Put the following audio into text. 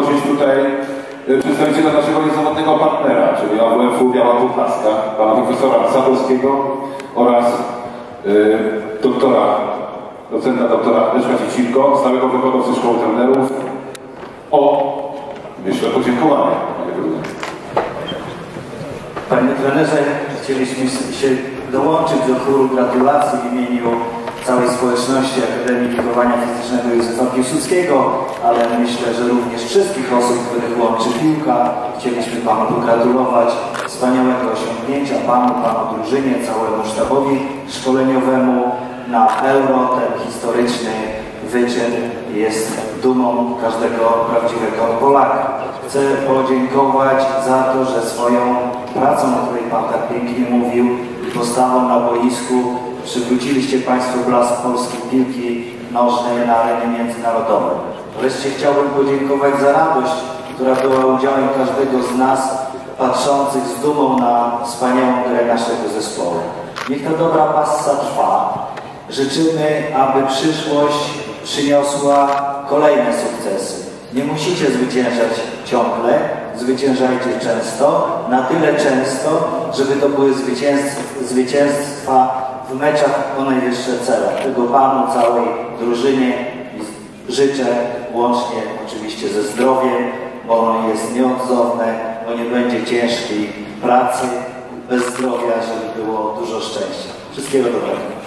poprosić tutaj e, przedstawiciela naszego niezawodnego partnera, czyli AWF-u Biała Podlaska, pana profesora Sadowskiego oraz y, doktora, docenta doktora Leszka Cicilko, stałego wykładowcy Szkoły Trenerów o, myślę, podziękowanie. Panie trenerze, chcieliśmy się dołączyć do chóru gratulacji w imieniu całej społeczności Akademii Wychowania Fizycznego Józefa Piłsudskiego, ale myślę, że również wszystkich osób, których łączy piłka. Chcieliśmy Panu pogratulować wspaniałego osiągnięcia Panu, Panu drużynie, całemu sztabowi szkoleniowemu na Euro. Ten historyczny wyczyn jest dumą każdego prawdziwego Polaka. Chcę podziękować za to, że swoją pracą, o której Pan tak pięknie mówił, postawą na boisku przywróciliście Państwo blask polskiej piłki nożnej na arenie międzynarodowej. Wreszcie chciałbym podziękować za radość, która była udziałem każdego z nas, patrzących z dumą na wspaniałą grę naszego zespołu. Niech ta dobra passa trwa. Życzymy, aby przyszłość przyniosła kolejne sukcesy. Nie musicie zwyciężać ciągle, zwyciężajcie często, na tyle często, żeby to były zwycięstwa, zwycięstwa w meczach o najwyższe cele. Tego Panu, całej drużynie życzę, łącznie oczywiście ze zdrowiem, bo ono jest nieodzowne, bo nie będzie ciężkiej pracy bez zdrowia, żeby było dużo szczęścia. Wszystkiego dobrego.